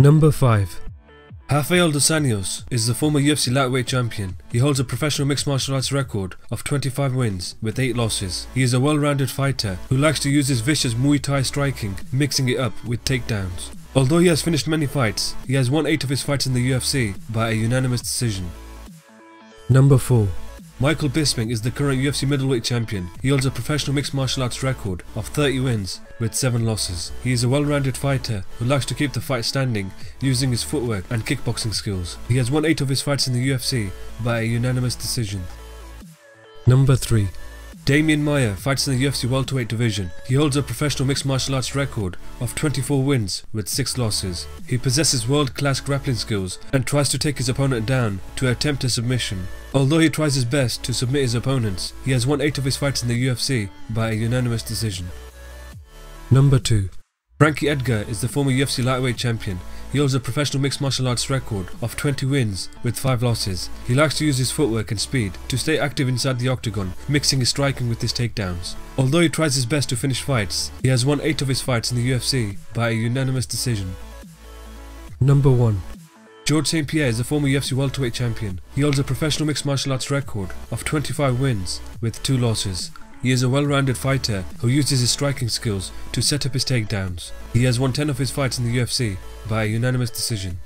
Number 5. Rafael dos Anjos is the former UFC lightweight champion. He holds a professional mixed martial arts record of 25 wins with 8 losses. He is a well-rounded fighter who likes to use his vicious Muay Thai striking, mixing it up with takedowns. Although he has finished many fights, he has won 8 of his fights in the UFC by a unanimous decision. Number 4. Michael Bisping is the current UFC middleweight champion. He holds a professional mixed martial arts record of 30 wins with 7 losses. He is a well-rounded fighter who likes to keep the fight standing using his footwork and kickboxing skills. He has won 8 of his fights in the UFC by a unanimous decision. Number 3. Damien Maia fights in the UFC welterweight division. He holds a professional mixed martial arts record of 24 wins with 6 losses. He possesses world-class grappling skills and tries to take his opponent down to attempt a submission. Although he tries his best to submit his opponents, he has won 8 of his fights in the UFC by a unanimous decision. Number 2. Frankie Edgar is the former UFC lightweight champion. He holds a professional mixed martial arts record of 20 wins with 5 losses. He likes to use his footwork and speed to stay active inside the octagon, mixing his striking with his takedowns. Although he tries his best to finish fights, he has won 8 of his fights in the UFC by a unanimous decision. Number 1. George St. Pierre is a former UFC welterweight champion. He holds a professional mixed martial arts record of 25 wins with 2 losses. He is a well-rounded fighter who uses his striking skills to set up his takedowns. He has won 10 of his fights in the UFC by a unanimous decision.